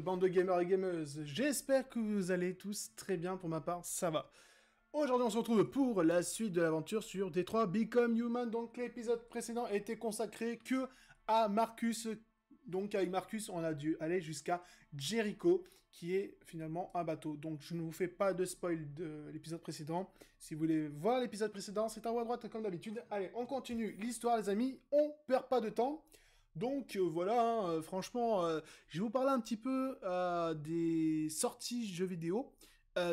bande de gamers et gameuses. J'espère que vous allez tous très bien, pour ma part, ça va. Aujourd'hui on se retrouve pour la suite de l'aventure sur Détroit Become Human. Donc l'épisode précédent était consacré que à Marcus. Donc avec Marcus on a dû aller jusqu'à Jericho, qui est finalement un bateau. Donc je ne vous fais pas de spoil de l'épisode précédent. Si vous voulez voir l'épisode précédent, c'est en haut à droite comme d'habitude. Allez, on continue l'histoire les amis, on perd pas de temps. Donc euh, voilà, hein, euh, franchement, euh, je vais vous parler un petit peu des sorties jeux vidéo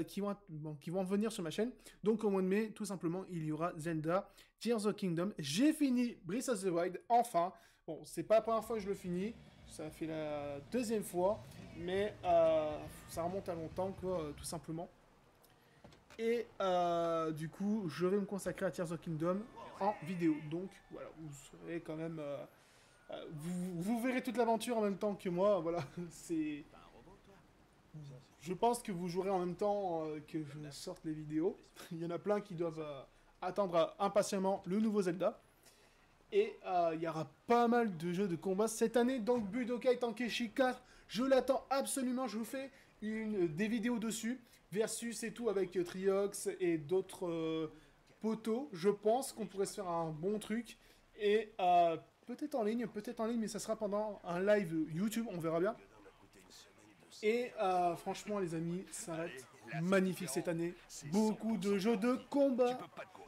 qui vont qui vont venir sur ma chaîne. Donc au mois de mai, tout simplement, il y aura Zelda Tears of Kingdom. J'ai fini Breath of the Wild, enfin. Bon, c'est pas la première fois que je le finis, ça fait la deuxième fois, mais ça remonte à longtemps, quoi, tout simplement. Et du coup, je vais me consacrer à Tears of Kingdom en vidéo. Donc voilà, vous serez quand même vous, verrez toute l'aventure en même temps que moi, voilà, c'est... Je pense que vous jouerez en même temps euh, que je sorte les vidéos. Il y en a plein qui doivent euh, attendre impatiemment le nouveau Zelda. Et il y aura pas mal de jeux de combat cette année, donc Budokai Tankeshi 4, je l'attends absolument, je vous fais une, des vidéos dessus, versus et tout avec Triox et d'autres poteaux, je pense qu'on pourrait se faire un bon truc, et Peut-être en ligne, peut-être en ligne, mais ça sera pendant un live YouTube, on verra bien. Et euh, franchement, les amis, ça va être magnifique cette année. Beaucoup de jeux de combat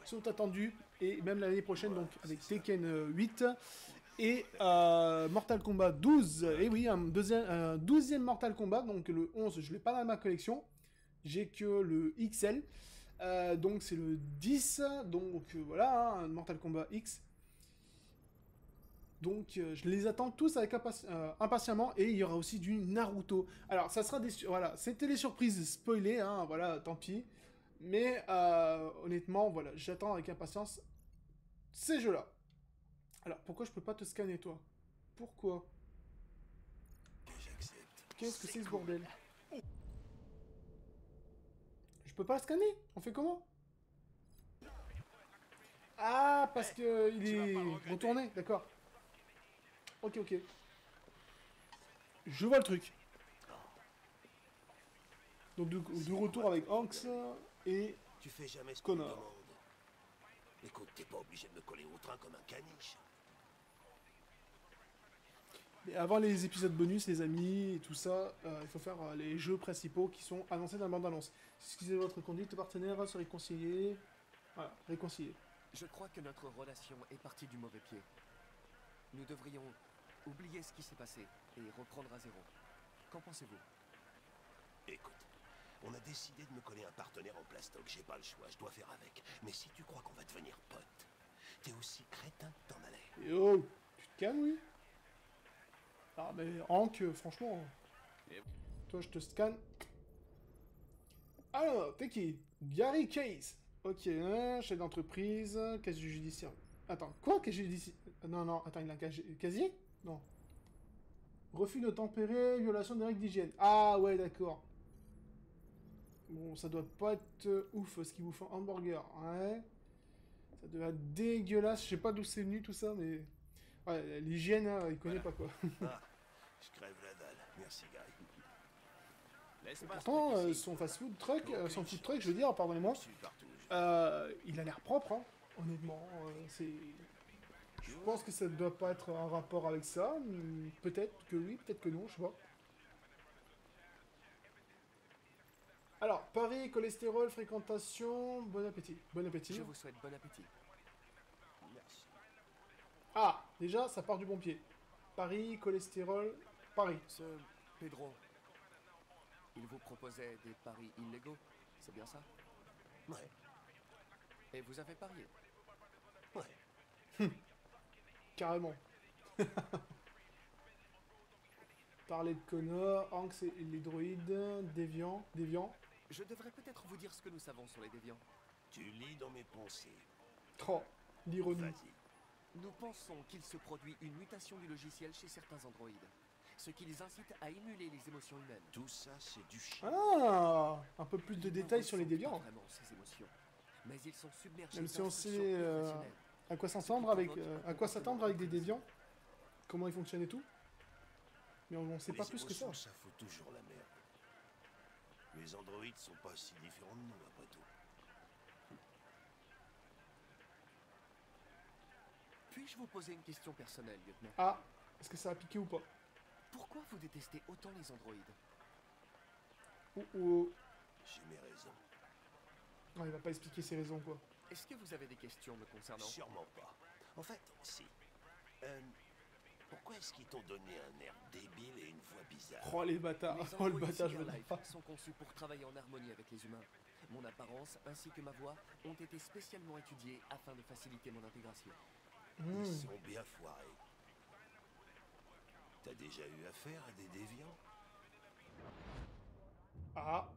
sont attendus. Et même l'année prochaine, donc avec Tekken 8 et euh, Mortal Kombat 12. Et oui, un, deuxième, un 12e Mortal Kombat. Donc le 11, je ne l'ai pas dans ma collection. J'ai que le XL. Euh, donc c'est le 10. Donc voilà, un Mortal Kombat X. Donc euh, je les attends tous avec euh, impatiemment et il y aura aussi du Naruto. Alors ça sera des voilà, c'était les surprises spoilées hein, voilà, tant pis. Mais euh, honnêtement, voilà, j'attends avec impatience ces jeux-là. Alors pourquoi je peux pas te scanner toi? Pourquoi? Qu'est-ce que c'est ce bordel? Je peux pas le scanner? On fait comment? Ah, parce que il est retourné, d'accord. Ok, ok. Je vois le truc. Donc de, retour avec Hanks et tu fais jamais ce Connor. Écoute, t'es pas obligé de me coller au train comme un caniche. Mais avant les épisodes bonus, les amis, et tout ça, euh, il faut faire euh, les jeux principaux qui sont annoncés dans la bande-annonce. Excusez votre conduite, partenaire, se réconcilier. Voilà, réconcilier. Je crois que notre relation est partie du mauvais pied. Nous devrions Oubliez ce qui s'est passé et reprendre à zéro. Qu'en pensez-vous Écoute, on a décidé de me coller un partenaire en plastoc. J'ai pas le choix, je dois faire avec. Mais si tu crois qu'on va devenir pote, t'es aussi crétin que t'en allais. Yo, tu te calmes, oui Ah, mais Hank, franchement... Toi, je te scanne. Alors, t'es qui? Gary Case. Ok, chef d'entreprise, casier judiciaire. Attends, quoi, casier judiciaire? Non, non, attends, il a un casier? Non. Refus de tempérer, violation des règles d'hygiène. Ah ouais, d'accord. Bon, ça doit pas être euh, ouf ce qu'ils vous font hamburger. Ouais. Ça doit être dégueulasse. Je sais pas d'où c'est venu tout ça, mais... Ouais, l'hygiène, hein, il connaît pas quoi. ah, je crève la dalle. Merci, Gary. Pourtant, euh, son fast-food truck, euh, son food truck, je veux dire, pardonnez-moi, euh, il a l'air propre, hein. honnêtement. c'est je pense que ça ne doit pas être un rapport avec ça. Peut-être que oui, peut-être que non, je sais pas. Alors, Paris, cholestérol, fréquentation, bon appétit. Bon appétit. Je vous souhaite bon appétit. Merci. Ah, déjà, ça part du bon pied. Paris, cholestérol, Paris. Ce Pedro, il vous proposait des paris illégaux, c'est bien ça? Ouais. Et vous avez parié? Ouais. Carrément. Parler de Connor, Hanks et les droïdes, Déviant, Déviant. Je devrais peut-être vous dire ce que nous savons sur les déviants. Tu lis dans mes pensées. Oh, l'ironie. Nous pensons qu'il se produit une mutation du logiciel chez certains androïdes. Ce qui les incite à émuler les émotions humaines. Tout ça, c'est du chien. Ah Un peu plus de détails sur les déviants. vraiment ces émotions. Mais ils sont submergés Même si on sait à quoi s'attendre avec, euh, à quoi s'attendre avec des déviants? Comment ils fonctionnent et tout? Mais on, on sait pas plus que ça. ça fout toujours la merde. Les androïdes sont pas si différents de nous, après tout. Puis-je vous poser une question personnelle, lieutenant? Ah, est-ce que ça a piqué ou pas? Pourquoi vous détestez autant les androïdes? Oh oh. J'ai mes raisons. Non, il va pas expliquer ses raisons, quoi. Est-ce que vous avez des questions me concernant? Sûrement pas. En fait, si. Euh, pourquoi est-ce qu'ils t'ont donné un air débile et une voix bizarre? Oh les bâtards. Les Oh le bâtard, je veux pas. sont conçus pour travailler en harmonie avec les humains. Mon apparence ainsi que ma voix ont été spécialement étudiées afin de faciliter mon intégration. Ils Hmm. sont bien foirés. T'as déjà eu affaire à des déviants? Ah.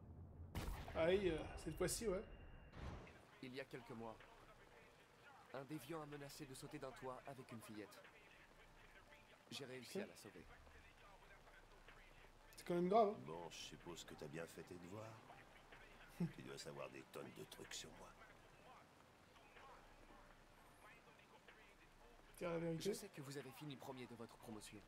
Aïe, euh, cette fois-ci, ouais. Il y a quelques mois, un déviant a menacé de sauter d'un toit avec une fillette. J'ai réussi à la sauver. C'est quand même grave. hein. Bon, je suppose que t'as bien fait tes devoirs. tu dois savoir des tonnes de trucs sur moi. La Je vérité. sais que vous avez fini premier de votre promotion.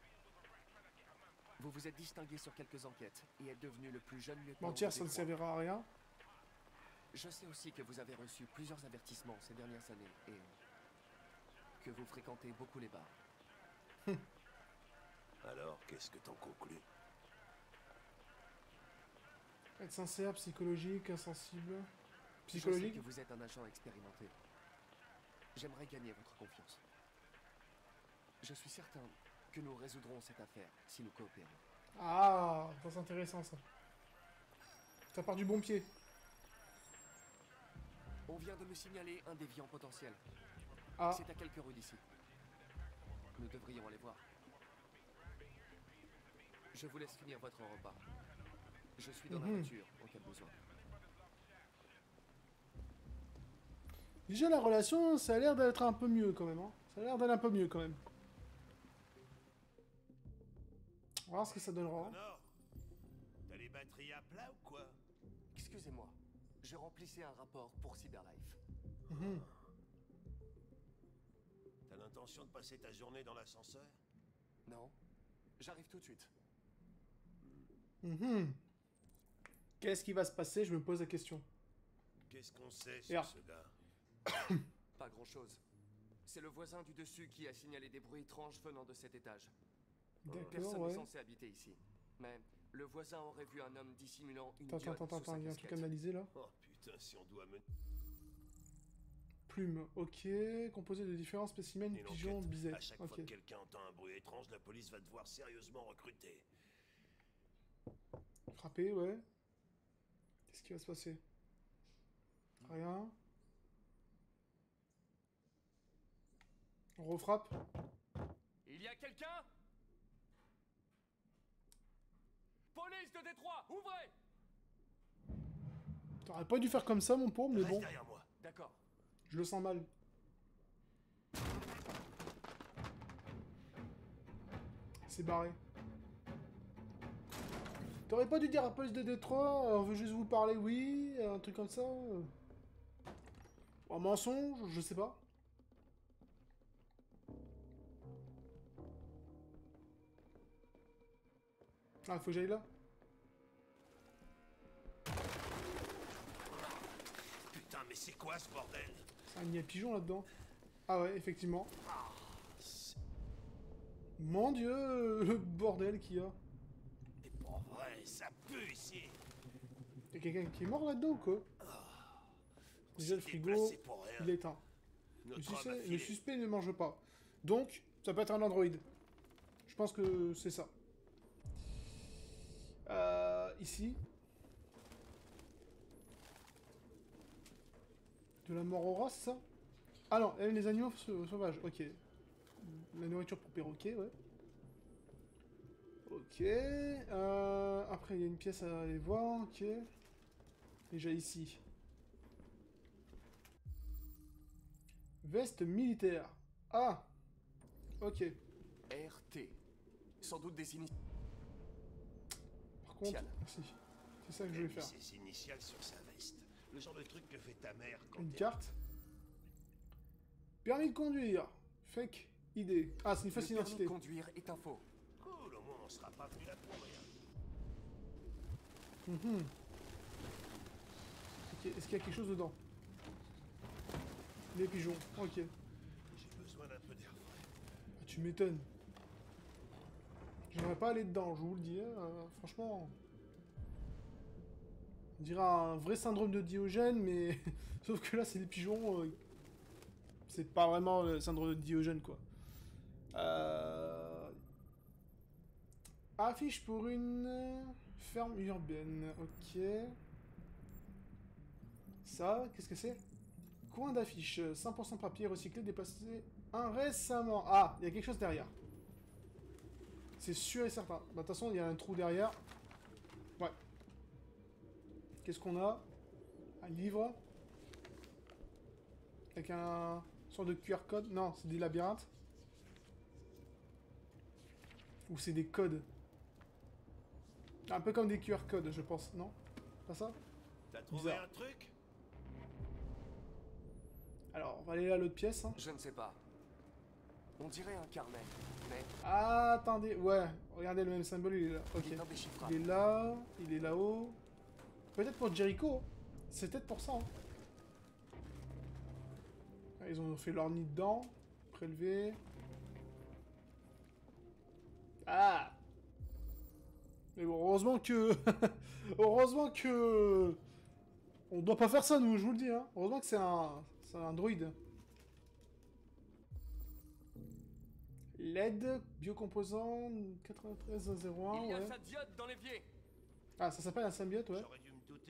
Vous vous êtes distingué sur quelques enquêtes et êtes devenu le plus jeune lieutenant. Mentir, ça ne servira à rien. Je sais aussi que vous avez reçu plusieurs avertissements ces dernières années et que vous fréquentez beaucoup les bars. Alors, qu'est-ce que t'en conclus? Être sincère, psychologique, insensible. Je sais Psychologique? que vous êtes un agent expérimenté. J'aimerais gagner votre confiance. Je suis certain que nous résoudrons cette affaire si nous coopérons. Ah, ça c'est intéressant ça. Ça part du bon pied. On vient de me signaler un déviant potentiel. Ah, C'est à quelques rues d'ici. Nous devrions aller voir. Je vous laisse finir votre repas. Je suis dans Mhm. la voiture en cas de besoin. déjà la relation, ça a l'air d'être un peu mieux quand même. Hein. Ça a l'air d'aller un peu mieux quand même. On va voir ce que ça donnera. hein. Connor T'as les batteries à plat ou quoi? Excusez-moi, je remplissais un rapport pour Cyberlife. Mhm. T'as l'intention de passer ta journée dans l'ascenseur? Non J'arrive tout de suite. Mhm. Qu'est-ce qui va se passer? Je me pose la question. Qu'est-ce qu'on sait sur ce gars? Pas grand-chose. C'est le voisin du dessus qui a signalé des bruits étranges venant de cet étage. D'accord, Personne n'est ouais. censé habiter ici. Mais le voisin aurait vu un homme dissimulant une Attends, attends, attends, il y a un truc analyser là. Oh putain, si on doit mener Plume, ok. Composé de différents spécimens pigeons bisettes. à chaque fois que quelqu'un entend un bruit étrange, la police va devoir sérieusement recruter. Frapper, ouais. Qu'est-ce qui va se passer? Rien. On refrappe? Il y a quelqu'un? Police de Détroit, ouvrez T'aurais pas dû faire comme ça, mon pauvre, mais Reste bon, derrière moi. D'accord. je le sens mal. C'est barré. T'aurais pas dû dire à police de Détroit, euh, on veut juste vous parler, oui, un truc comme ça. Un mensonge, je sais pas. Ah, faut que j'aille là mais c'est quoi ce bordel? Ah, il y a pigeon là-dedans. Ah ouais, effectivement. Mon dieu, le bordel qu'il y a. C'est pas vrai, ça pue ici. Il y a quelqu'un qui est mort là-dedans ou quoi? Déjà le frigo, pour il est éteint. Le suspect, le suspect ne mange pas. Donc, ça peut être un androïde. Je pense que c'est ça. Euh, ici. De la mort au rat, c'est ça Ah non, les animaux sau- sauvages, ok. La nourriture pour perroquet, ouais. Ok. euh, après, il y a une pièce à aller voir, ok. Déjà ici. Veste militaire. Ah Ok. RT. Sans doute des initiales. Par contre, merci. C'est ça que je vais faire. ses initiales sur sa. Le genre de truc que fait ta mère quand Une carte. Permis de conduire. Fake ID. Ah, c'est une fausse Le permis de identité. conduire est un faux. Cool, au moins on sera pas venu là pour rien. Mhm. Ok, Est-ce qu'il y a quelque chose dedans? Les pigeons, ok. J'ai besoin d'un peu d'air frais. Ah, tu m'étonnes. J'aimerais pas aller dedans, je vous le dis. euh, franchement. On dirait un vrai syndrome de Diogène, mais. Sauf que là, c'est des pigeons. euh, C'est pas vraiment le syndrome de Diogène, quoi. Euh... Affiche pour une ferme urbaine. Ok. Ça, qu'est-ce que c'est? Coin d'affiche. 100% papier recyclé déplacé un récemment. Ah, il y a quelque chose derrière. C'est sûr et certain. Bah, De toute façon, il y a un trou derrière. Qu'est-ce qu'on a? Un livre. Avec un sorte de QR code. Non, c'est des labyrinthes. Ou c'est des codes. Un peu comme des QR codes, je pense. Non? Pas ça? T'as trouvé Bizarre. un truc? Alors, on va aller à l'autre pièce. hein. Je ne sais pas. On dirait un carnet, mais Ah, attendez. Ouais, regardez le même symbole, il est là. Ok. il est Il indéchiffrable. est là, il est là-haut. Peut-être pour Jericho. C'est peut-être pour ça. hein. Ah, Ils ont fait leur nid dedans. Prélevé. Ah Mais bon, heureusement que... heureusement que... On doit pas faire ça, nous, je vous le dis. Hein. Heureusement que c'est un... C'est un droïde. LED, biocomposant 9301, Il y a ouais. sa diode dans l'évier Ah, ça s'appelle un symbiote, ouais.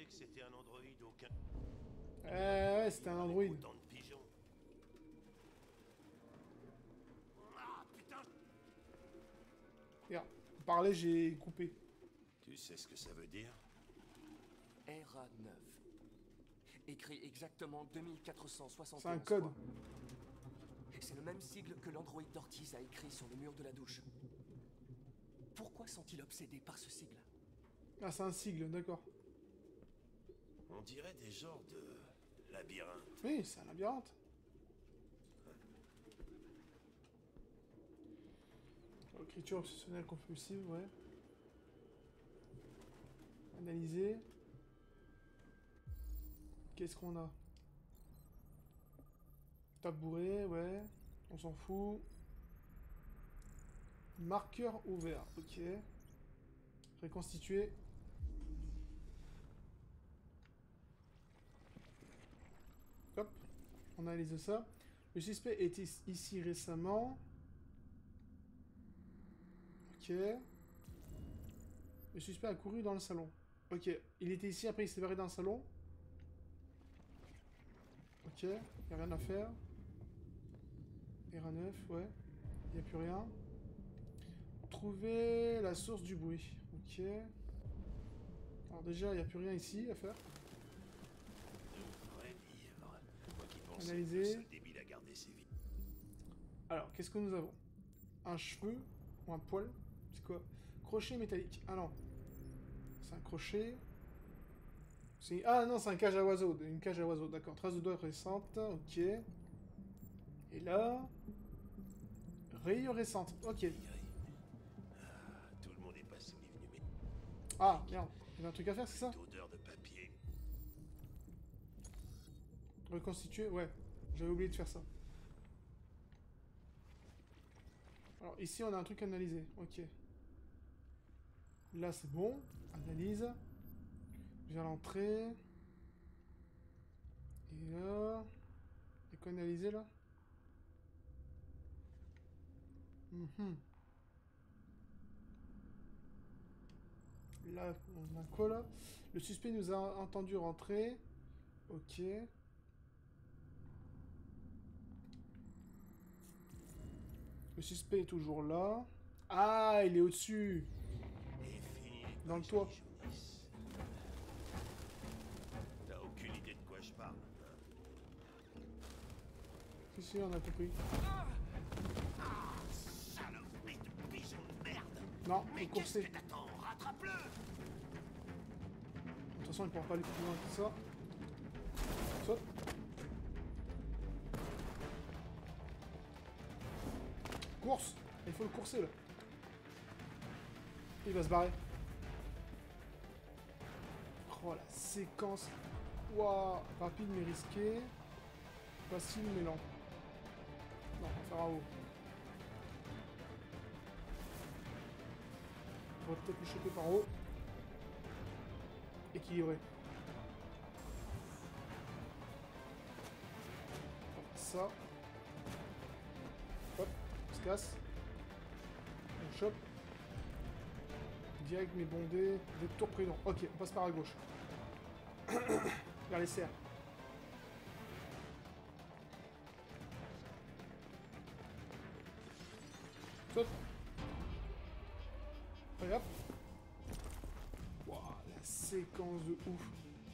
Que c'était un androïde aucun. Eh ouais, c'était un android. Autant de pigeons. Ah putain Regarde, parler, j'ai coupé. Tu sais ce que ça veut dire? RA9. Écrit exactement 2471 C'est un code. C'est le même sigle que l'androïde d'Ortiz a écrit sur le mur de la douche. Pourquoi sont-ils obsédés par ce sigle? Ah, c'est un sigle, d'accord. On dirait des genres de labyrinthes. Oui, c'est un labyrinthe. Écriture obsessionnelle compulsive, ouais. Analyser. Qu'est-ce qu'on a? Tabouret, ouais. On s'en fout. Marqueur ouvert, ok. Reconstituer. Hop, on analyse ça. Le suspect était ici récemment. Ok. Le suspect a couru dans le salon. Ok, il était ici, après il s'est barré dans le salon. Ok, il a rien à faire. RA9, ouais. Il n'y a plus rien. Trouver la source du bruit. Ok. Alors déjà, il n'y a plus rien ici à faire. De vrais livres. Moi qui pensais Analyser. que le seul débile à garder ses vies. Alors, qu'est-ce que nous avons? Un cheveu ou un poil? C'est quoi? Crochet métallique. Ah non. C'est un crochet. Ah non, c'est un cage à oiseaux. Une cage à oiseaux, d'accord. Trace de doigts récente. Ok. Et là. Rayure récente. Ok. Ah. Ah, merde. Il y a un truc à faire, c'est ça? Reconstituer Ouais. J'avais oublié de faire ça. Alors, ici, on a un truc à analyser. Ok. Là, c'est bon. Analyse. Vers l'entrée. Et là... Et quoi analyser, là? Mhm. Là, on a quoi, là? Le suspect nous a entendu rentrer. Ok. Le suspect est toujours là. Ah, il est au-dessus. Dans le toit. T'as aucune idée de quoi je parle. hein Si, si, on a compris. Saloperie de pigeon de merde Non, Mais qu'est-ce que t'attends? Rattrape-le De toute façon, il pourra pas aller plus loin que ça. Il faut le courser, là. Il va se barrer. Oh, la séquence. Waouh, rapide mais risqué. Facile mais lent. Non, on va faire un haut. On va peut-être le choper par haut. Équilibré. Ça. On chope. Direct mais bondé. Des tours prudents. Ok, on passe par à gauche. Vers les serres. Saute. Allez hop. Waouh, la séquence de ouf.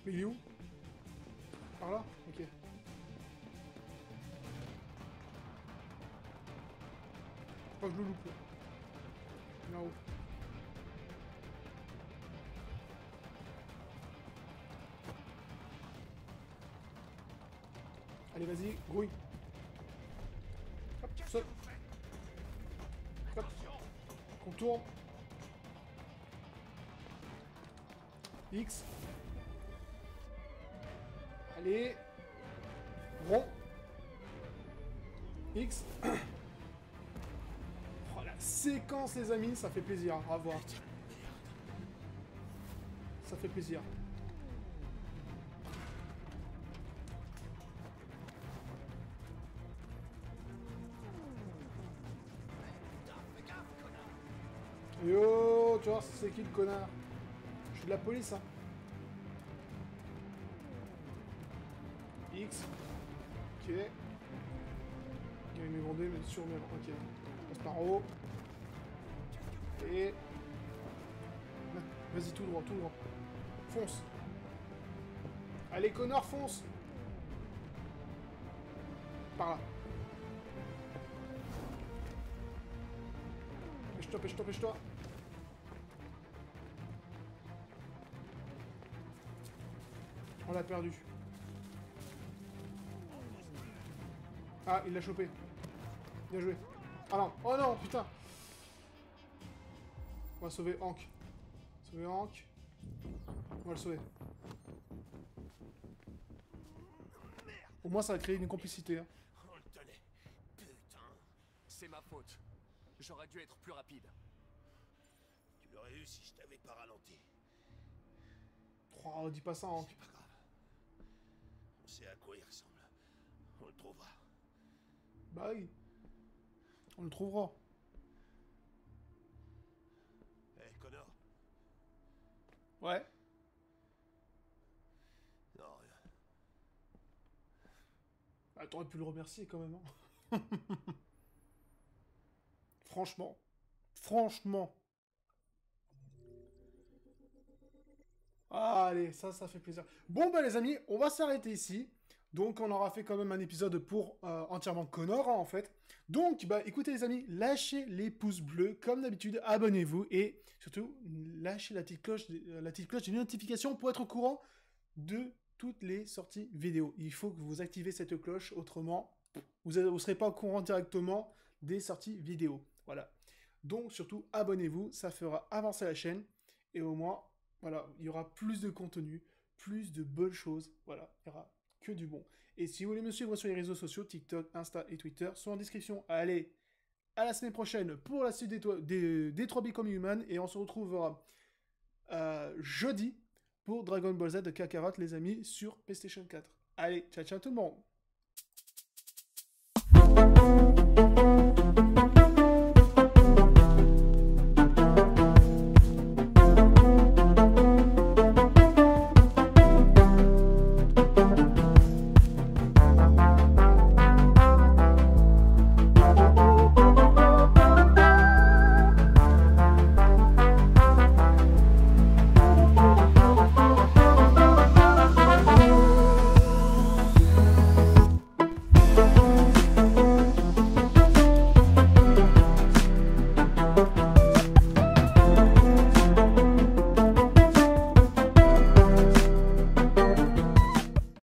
Mais il est où? Pas que je le loupe là. Là-haut. Allez, vas-y, grouille. Hop, saute. Hop. Contourne. X. Allez. Rond. X. Séquence, les amis, ça fait plaisir à voir. Ça fait plaisir. Yo, tu vois, c'est qui le connard? Je suis de la police, hein. X. Ok. Il m'est vendé, mais sur même. Ok. On passe par haut. Et. Vas-y, tout droit, tout droit. Fonce. Allez, connard, fonce Par là. Pêche-toi, pêche-toi, pêche-toi. On l'a perdu. Ah, il l'a chopé. Bien joué. Ah non. Oh non, putain. On va sauver Hank. Sauver Hank. On va le sauver. Au moins, ça va créer une complicité. Hein. On le tenait. Putain. C'est ma faute. J'aurais dû être plus rapide. Tu l'aurais eu si je t'avais pas ralenti. Oh, dis pas ça, Hank. C'est pas grave. On sait à quoi il ressemble. On le trouvera. Bah oui. On le trouvera. Ouais. Non, rien. Bah, t'aurais pu le remercier quand même. hein. Franchement. Franchement. Allez, ça, ça fait plaisir. Bon, bah les amis, on va s'arrêter ici. Donc, on aura fait quand même un épisode pour euh, entièrement Connor, hein, en fait. Donc, bah écoutez les amis, lâchez les pouces bleus, comme d'habitude, abonnez-vous et surtout, lâchez la petite cloche, euh, la pour être au courant de toutes les sorties vidéo. Il faut que vous activez cette cloche, autrement, vous ne serez pas au courant directement des sorties vidéo. Voilà. Donc, surtout, abonnez-vous, ça fera avancer la chaîne et au moins, voilà, il y aura plus de contenu, plus de bonnes choses. Voilà, que du bon. Et si vous voulez me suivre sur les réseaux sociaux, TikTok, Insta et Twitter, sont en description. Allez, à la semaine prochaine pour la suite des, des, des 3 Become Human. Et on se retrouvera euh, jeudi pour Dragon Ball Z de Kakarot, les amis, sur PlayStation 4. Allez, ciao ciao tout le monde